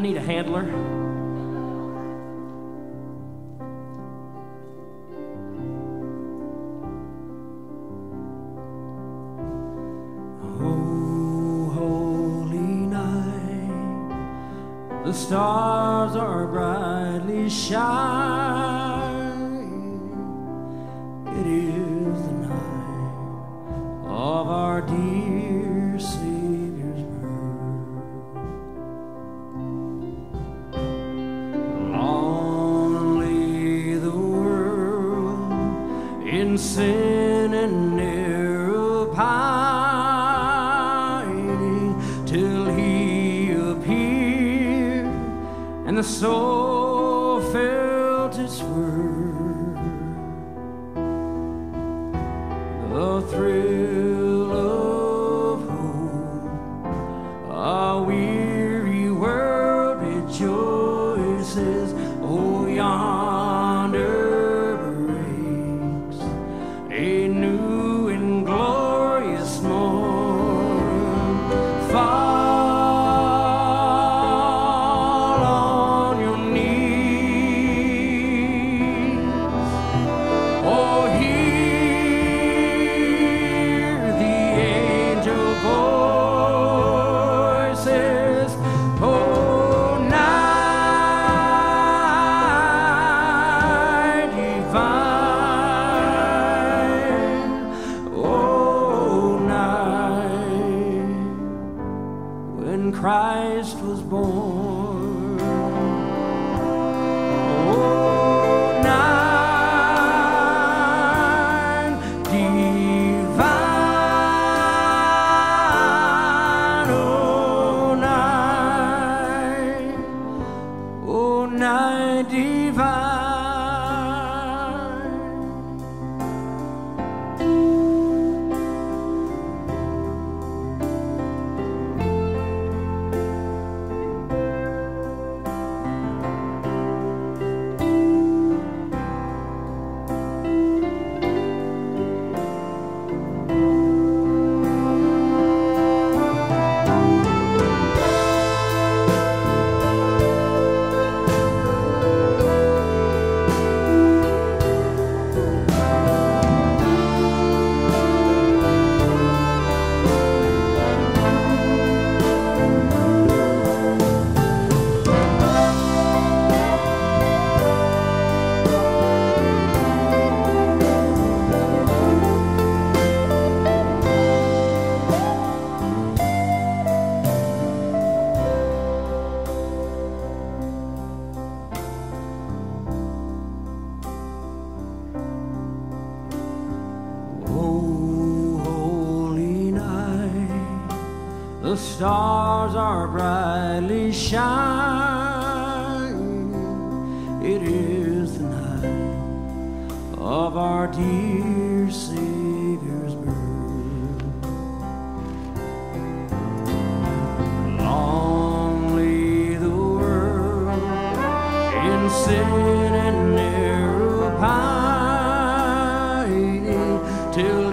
I need a handler. Oh, holy night, the stars are brightly shining. It is in sin and narrow pining till he appeared and the soul felt its worth. The thrill of hope, a weary world rejoices. Oh, yonder Christ the stars are brightly shining. It is the night of our dear Savior's birth. Long lay the world in sin and narrow pining till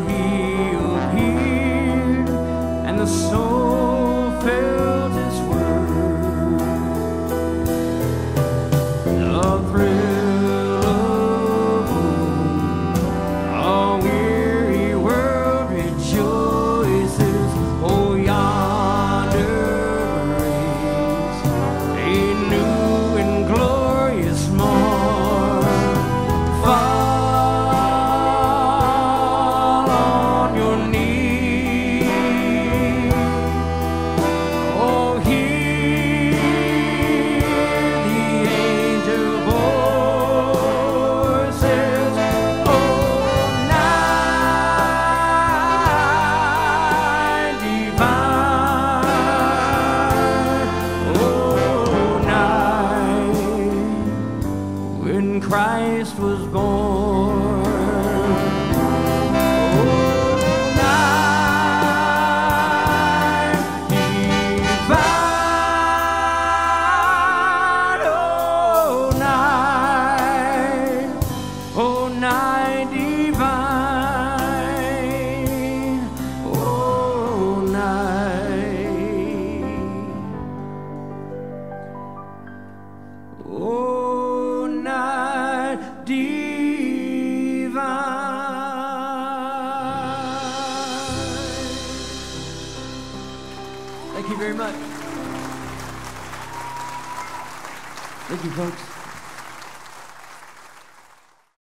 Christ was born. Oh, night, oh, night. Thank you very much. Thank you, folks.